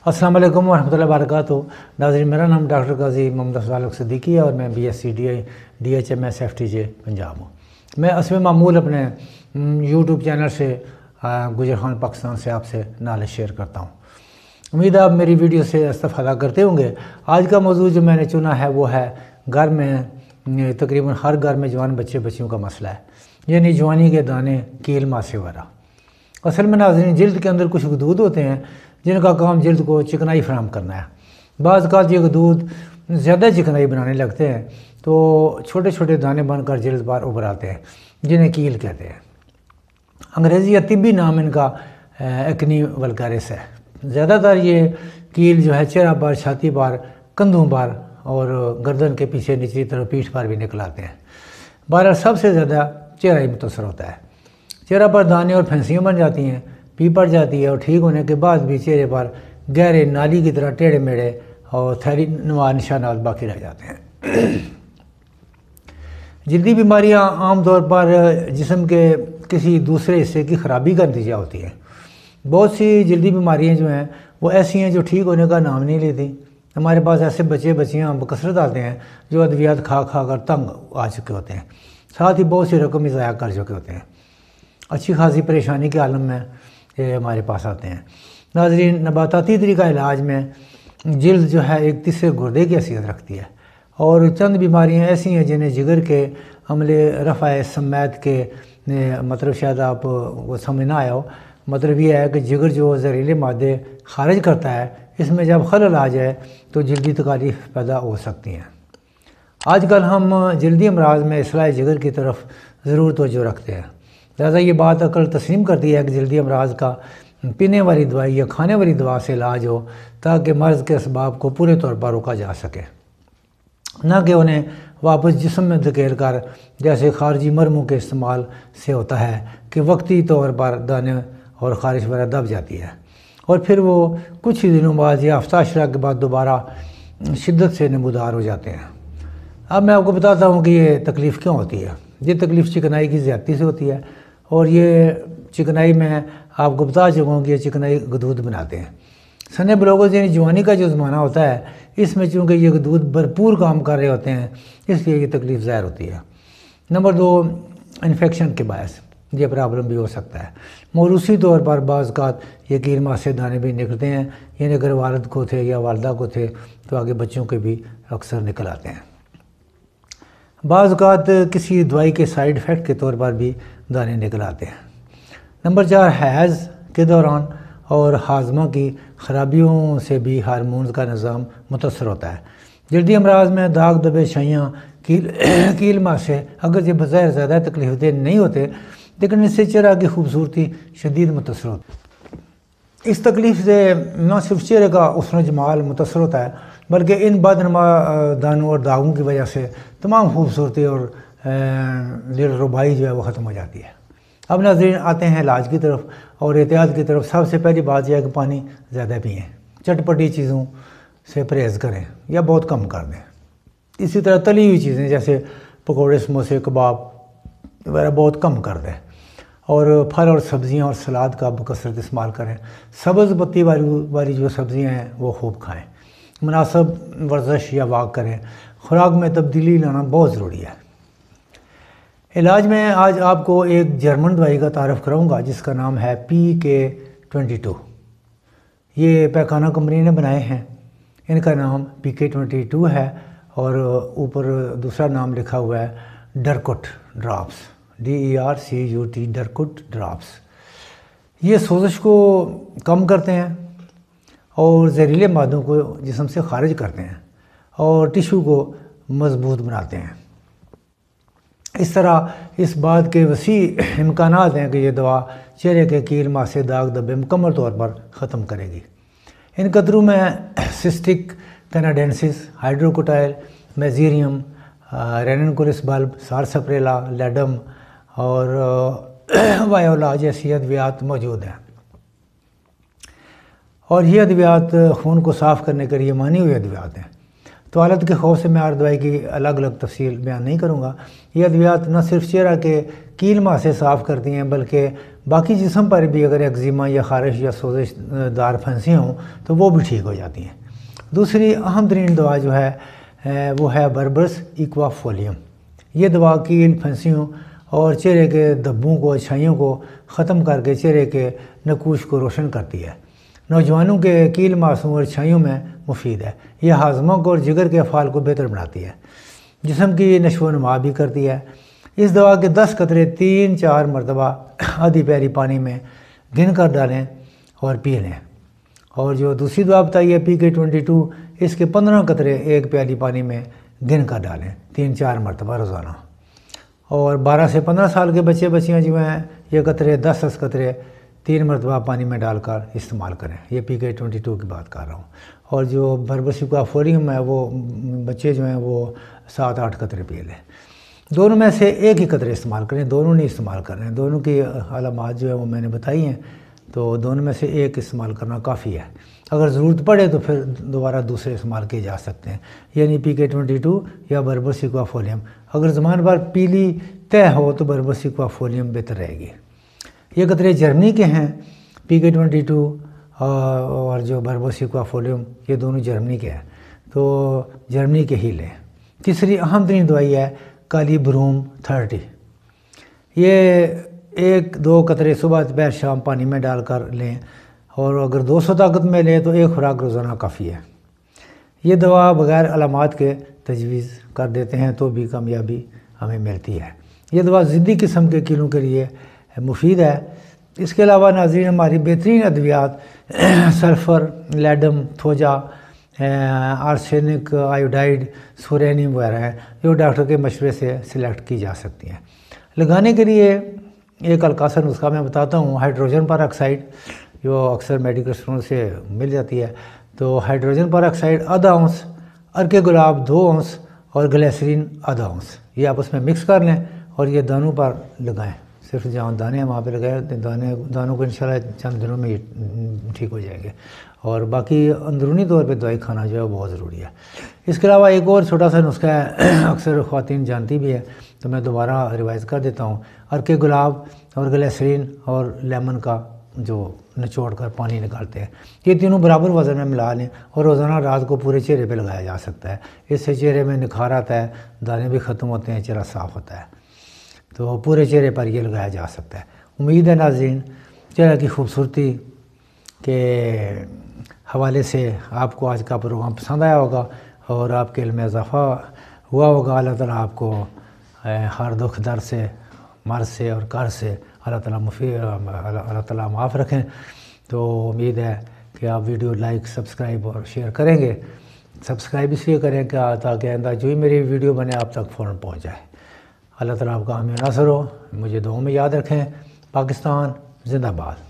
अस्सलाम वालेकुम वरहमतुल्लाहि वबरकातुहू। नाज़रीन, मेरा नाम डॉक्टर काजी मोहम्मद अफजाल सिद्दीकी है और मैं B S C D I D H M S F T J Punjab हूँ। मैं असम मामूल अपने यूट्यूब चैनल से गुजर खान पाकिस्तान से आपसे नॉलेज शेयर करता हूँ। उम्मीद है आप मेरी वीडियो से इस्तेफादा करते होंगे। आज का मौजू जो मैंने चुना है, वो है घर में तकरीबन हर घर में जवान बच्चे बच्चियों का मसला है। यानी जवानी के दाने कील मासे वगैरह। असल में नाजरीन, जल्द के अंदर कुछ गदूद होते हैं, जिनका काम जल्द को चिकनाई फ्राहम करना है। बाज़ का ये दूध ज़्यादा चिकनाई बनाने लगते हैं तो छोटे छोटे दाने बनकर जल्द बार उभर आते हैं, जिन्हें कील कहते हैं। अंग्रेज़ी या तिबी नाम इनका एक्नी वलगारिस है। ज़्यादातर ये कील जो है, चेहरा बार, छाती बार, कंधों बार और गर्दन के पीछे निचली तरफ़ पीठ पर भी निकल आते हैं। बहरहाल सबसे ज़्यादा चेहरा ही मुतासर होता है। चेहरा पर दाने और फैंसियाँ बन जाती हैं पी पड़ जाती है और ठीक होने के बाद भी चेहरे पर गहरे नाली की तरह टेढ़े मेढ़े और थैली नुमा निशानात बाकी रह जाते हैं। जल्दी बीमारियाँ आमतौर पर जिसम के किसी दूसरे हिस्से की ख़राबी का नतीजा होती है। बहुत सी जल्दी बीमारियाँ जो हैं, वो ऐसी हैं जो ठीक होने का नाम नहीं लेती। हमारे पास ऐसे बच्चे बच्चियाँ बकसरत आते हैं, जो अद्वियात खा खा कर तंग आ चुके होते हैं। साथ ही बहुत सी रकम ज़ाया कर चुके होते हैं। अच्छी खासी परेशानी के आलम में ये हमारे पास आते हैं। नाजरीन, नबाताती तरीका इलाज में जल्द जो है एक तीसरे गुर्दे की हैसियत रखती है और चंद बीमारियाँ ऐसी हैं जिन्हें जिगर के अमले रफ़ा समैत के मतलब शायद आप वो समझ ना आया हो। मतलब ये है कि जिगर जो जहरीले मादे खारिज करता है, इसमें जब खलल आ जाए तो जल्दी तकालीफ पैदा हो सकती हैं। आजकल हम जल्दी अमराज में असलाह जिगर की तरफ़ ज़रूर तोजो रखते हैं। लिहाजा ये बात अकल तस्लीम करती है कि जल्दी अमराज का पीने वाली दवाई या खाने वाली दवा से इलाज हो, ताकि मर्ज़ के इसबाब को पूरे तौर पर रोका जा सके। न कि उन्हें वापस जिसम में धकेल कर, जैसे खारजी मरमों के इस्तेमाल से होता है, कि वक्ती तौर पर दाने और ख़ारिश वगैरह दब जाती है। और फिर वो कुछ ही दिनों बाद या हफ़्ता के बाद दोबारा शिद्दत से नमूदार हो जाते हैं। अब मैं आपको बताता हूँ कि ये तकलीफ़ क्यों होती है? ये तकलीफ़ चिकनाई की ज़्यादती से होती है। और ये चिकनाई में बता चुका हूँ कि चिकनाई गदूद बनाते हैं। सने ब्लोगों यानी जवानी का जो ज़माना होता है, इसमें चूँकि ये गदूद भरपूर काम कर रहे होते हैं, इसलिए ये तकलीफ़ ज़ाहिर होती है। नंबर दो इन्फेक्शन के बायस, ये प्रॉब्लम भी हो सकता है। मौरूसी तौर पर बाज़ात ये कीरमा से दाने भी निकलते हैं, यानी अगर वालद को थे या वालदा को थे तो आगे बच्चों के भी अक्सर निकल आते हैं। बाज़ात किसी दवाई के साइड इफ़ेक्ट के तौर पर भी दाने निकल आते हैं। नंबर चार, हैज़ के दौरान और हाजमा की ख़राबियों से भी हारमोन का निज़ाम मुतासर होता है। जल्दी अमराज में दाग, दबे शाइयाँ कील कीलमा से अगर ये बज़ाहिर ज़्यादा तकलीफ़ दे नहीं होते, लेकिन इससे चेहरा की खूबसूरती शदीद मुतासर होती इस तकलीफ़ से न सिर्फ़ चेहरे का उसन जमाल मुतासर होता है बल्कि इन बदनमा दानों और दागों की वजह से तमाम खूबसूरती और रुबाई जो है वो ख़त्म हो जाती है। अब नाजरीन आते हैं इलाज की तरफ़ और एहतियात की तरफ़। सबसे पहली बात यह है कि पानी ज़्यादा पिएँ, चटपटी चीज़ों से परहेज़ करें या बहुत कम कर दें। इसी तरह तली हुई चीज़ें जैसे पकौड़े, समोसे, कबाब वगैरह बहुत कम कर दें और फल और सब्ज़ियाँ और सलाद का बकसरत इस्तेमाल करें। सब्ज़ पत्ती वाली वाली जो सब्ज़ियाँ हैं वो खूब खाएँ। मुनासब वर्जिश या वाक करें। खुराक में तब्दीली लाना बहुत ज़रूरी है। इलाज में आज आपको एक जर्मन दवाई का तारफ़ कराऊँगा, जिसका नाम है पी के ट्वेंटी टू ये पैखाना कंपनी ने बनाए हैं। इनका नाम पी के ट्वेंटी टू है और ऊपर दूसरा नाम लिखा हुआ है Dercut drops. D E R C U T Dercut drops. ये सोजिश को कम करते हैं। और जहरीले मादों को जिसम से खारिज करते हैं और टिशू को मज़बूत बनाते हैं। इस तरह इस बात के वसी इम्कान हैं कि यह दवा चेहरे के कील, मासे, दाग, दबे मुकम्मल तौर पर ख़त्म करेगी। इन कतरों में cistus canadensis, hydrocotyle, mezereum ranunculus bulb sarsaparilla ledum और वायोला जैसी अद्वियात मौजूद हैं। और ये अद्वियात खून को साफ़ करने के लिए मानी हुई अद्वियात हैं। तो हालत के खौफ से मैं हर दवाई की अलग अलग तफसील बयान नहीं करूँगा। ये अद्वियात न सिर्फ़ चेहरा के कील माह से साफ़ करती हैं, बल्कि बाकी जिसम पर भी अगर एक्जिमा या खारिश या सोजिश दार फंसियाँ हों तो वो भी ठीक हो जाती हैं। दूसरी अहम तरीन दवा जो है वो है बर्बरस इक्वाफोलियम। ये दवा कील फंसियों और चेहरे के धब्बों को, अच्छाइयों को ख़त्म करके चेहरे के नकूश को रोशन करती है। नौजवानों के कील मासूम और छाइयों में मुफीद है। यह हाजमा को और जिगर के अफ़ाल को बेहतर बनाती है। जिसम की नशो नमा भी करती है। इस दवा के दस कतरे तीन चार मरतबा आधी पैरी पानी में गिन कर डालें और पी लें। और जो दूसरी दवा बताई है, पी के ट्वेंटी टू, इसके पंद्रह कतरे एक प्याली पानी में गिन कर डालें। तीन चार मरतबा रोज़ाना। और बारह से पंद्रह साल के बच्चे बच्चियाँ जो हैं, ये कतरे दस दस कतरे तीन मरतबा पानी में डालकर इस्तेमाल करें। ये पी के ट्वेंटी टू की बात कर रहा हूँ। और जो बरबसी का फोरियम है, वो बच्चे जो हैं, वो सात आठ कतरे पी लें। दोनों में से एक ही कतरे इस्तेमाल करें, दोनों नहीं इस्तेमाल कर रहे हैं। दोनों की अलामत जो है, वो मैंने बताई हैं तो दोनों में से एक इस्तेमाल करना काफ़ी है। अगर ज़रूरत पड़े तो फिर दोबारा दूसरे इस्तेमाल किए जा सकते हैं। यानी पी के ट्वेंटी टू या बरबसी का फोलियम अगर ज़मान भर पीली तय हो तो बरबसी का फोलियम बेहतर रहेगी। ये कतरे जर्मनी के हैं पी के ट्वेंटी टू और जो बरबसी फोलियम, ये दोनों जर्मनी के हैं। तो जर्मनी के ही लें। तीसरी अहम तरीन दवाई है काली ब्रूम थर्टी। ये एक दो कतरे सुबह दोपहर शाम पानी में डालकर लें और अगर 200 ताकत में लें तो एक खुराक रोज़ाना काफ़ी है। ये दवा बग़ैर अलामत के तजवीज़ कर देते हैं तो भी कामयाबी हमें मिलती है। ये दवा ज़िद्दी किस्म के कीलों के लिए मुफीद है। इसके अलावा नाजरीन, हमारी बेहतरीन अद्वियात sulphur, ledum, thuja arsenic, iodide, psorinum वगैरह हैं, जो डॉक्टर के मशवरे से सिलेक्ट की जा सकती हैं। लगाने के लिए एक अलकासन, उसका मैं बताता हूँ, हाइड्रोजन पर ऑक्साइड जो अक्सर मेडिकल स्टोर से मिल जाती है। तो हाइड्रोजन पर ऑक्साइड आधा अंश, अर्के गुलाब दो अंश और ग्लेसरीन आधा अंश। ये आप उसमें मिक्स कर लें और ये दोनों पर लगाएँ। सिर्फ़ जहाँ दाने हैं, वहाँ पर लगाए, दाने, दानों को इंशाल्लाह चंद दिनों में ठीक हो जाएँगे। और बाकी अंदरूनी तौर पे दवाई खाना जो है बहुत ज़रूरी है। इसके अलावा एक और छोटा सा नुस्खा है, अक्सर ख़वान जानती भी है तो मैं दोबारा रिवाइज़ कर देता हूँ। अर्के गुलाब और ग्लेसरीन और लेमन का जो निचोड़ कर पानी निकालते हैं। ये तीनों बराबर वज़न में मिला लें और रोज़ाना रात को पूरे चेहरे पे लगाया जा सकता है। इससे चेहरे में निखार आता है, दाने भी ख़त्म होते हैं, चेहरा साफ़ होता है। तो पूरे चेहरे पर ये लगाया जा सकता है। उम्मीद है नाजीन चेहरे की खूबसूरती के हवाले से आपको आज का प्रोग्राम पसंद आया होगा और आपके इल्म इजाफ़ा हुआ होगा। अल्लाह ताला आपको हर दुख दर से, मर से और कर से अल्लाह ताला मुफी, अल्लाह ताला माफ़ रखें। तो उम्मीद है कि आप वीडियो लाइक, सब्सक्राइब और शेयर करेंगे। सब्सक्राइब इसलिए करें कि ताकि आइंदा जो ही मेरी वीडियो बने आप तक फ़ौरन पहुँच जाए। अल्लाह ताला आपका हमें नसर हो। मुझे दो में याद रखें। पाकिस्तान जिंदाबाद।